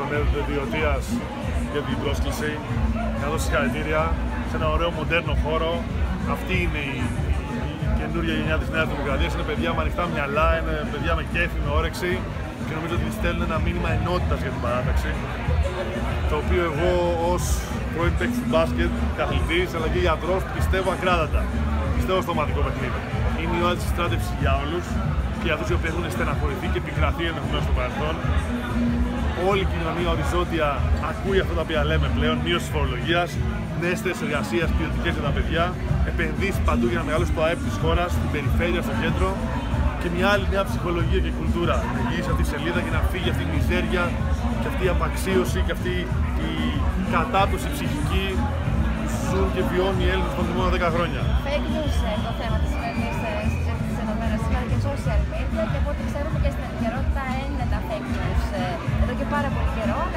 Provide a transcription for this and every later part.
στον ΕΔ Διωτίας για την πρόσκληση. Να δώσω συγχαρητήρια σε ένα ωραίο μοντέρνο χώρο. Αυτή είναι η, η καινούργια γενιά της Νέας Δημοκρατίας. Είναι παιδιά με ανοιχτά μυαλά, είναι παιδιά με κέφι, με όρεξη και νομίζω ότι στέλνουν ένα μήνυμα ενότητας για την παράταξη. Το οποίο εγώ ως πρώην παίκτης του μπάσκετ, καθηγητής αλλά και γιατρός πιστεύω ακράδαντα. Πιστεύω στο ομαδικό παιχνίδι. Είναι η ώρα της στράτευσης για όλους και για αυτούς οι οποίοι έχουν στεναχωρηθεί και επικραθεί ενδεχομένως στο παρελθόν όλη η κοινωνία οριζόντια ακούει αυτά τα οποία λέμε πλέον, μείωση της φορολογίας, νέες θέσεις εργασίας ποιοτικές για τα παιδιά, επενδύσεις παντού για να μεγαλώσει το ΑΕΠ της χώρας, στην περιφέρεια, στο κέντρο και μια άλλη νέα ψυχολογία και κουλτούρα. Να γυρίσει αυτή τη σελίδα και να φύγει αυτή η μιζέρια και αυτή η απαξίωση και αυτή η κατάπτωση ψυχική που ζουν και βιώνουν οι Έλληνες των μόνο 10 χρόνια. Fake news ε, το θέμα της σημερινή συζήτηση εδώ πέρα σήμερα και social media και από ό,τι ξέρουμε και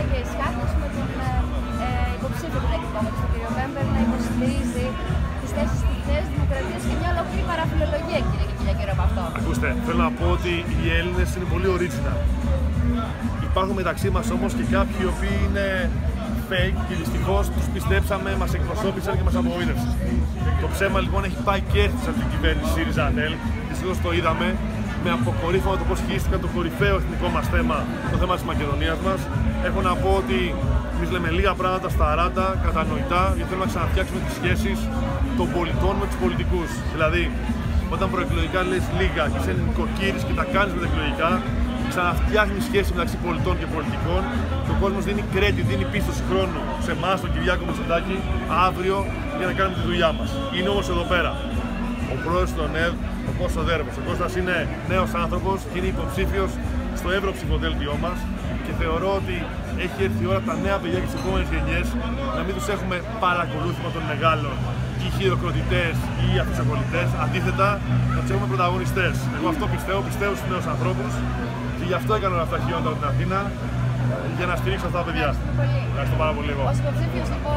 πολύ καιρό, αλλά και σχάτω με τον ε, ε, υποψήφιο του Λαϊκού Κόμματος, τον κ. Βέμπερ, να υποστηρίζει τις θέσεις της Νέας Δημοκρατίας και μια ολόκληρη παραφιλολογία, κύριε και κυρία, γύρω από αυτό. Ακούστε, θέλω να πω ότι οι Έλληνες είναι πολύ original. Υπάρχουν μεταξύ μας όμως και κάποιοι οι οποίοι είναι fake και δυστυχώς τους πιστέψαμε, μας εκπροσώπησαν και μας απογοήτευσαν. Το ψέμα λοιπόν έχει πάει και έρθει σε αυτήν την κυβέρνηση ΣΥΡΙΖΑ ΑΝΕΛ. Δυστυχώς το είδαμε με αποκορύφωμα το πώς χειρίστηκαν το κορυφαίο εθνικό μας θέμα, το θέμα της Μακεδονίας μας. Έχω να πω ότι εμείς λέμε λίγα πράγματα στα αράτα, κατανοητά, γιατί θέλουμε να ξαναφτιάξουμε τις σχέσεις των πολιτών με τους πολιτικούς. Δηλαδή, όταν προεκλογικά λες λίγα και είσαι νοικοκύρης και τα κάνεις μεταεκλογικά, ξαναφτιάχνεις σχέση μεταξύ πολιτών και πολιτικών και ο κόσμος δίνει credit, δίνει πίστοση χρόνου σε εμάς, τον Κυριάκο Μητσοτάκη, αύριο για να κάνουμε τη δουλειά μας. Είναι όμως εδώ πέρα ο πρόεδρος του ΕΔ, ο Κώστας Δέρβο. Ο Κώστας είναι νέος άνθρωπος και είναι υποψήφιος στο Εύρο ψηφοδέλτιό μας και θεωρώ ότι έχει έρθει η ώρα τα νέα παιδιά και τις επόμενες γενιές να μην τους έχουμε παρακολούθημα των μεγάλων ή χειροκροτητές ή αφισοκολλητέ. Αντίθετα, να τους έχουμε πρωταγωνιστές. Εγώ αυτό πιστεύω, πιστεύω στους νέους ανθρώπους και γι' αυτό έκανα αυτά χιλιόμετρα από την Αθήνα για να στηρίξω αυτά τα παιδιά. Ευχαριστούμε πολύ. Ευχαριστώ πάρα πολύ εγώ. Ως υποψήφιος λοιπόν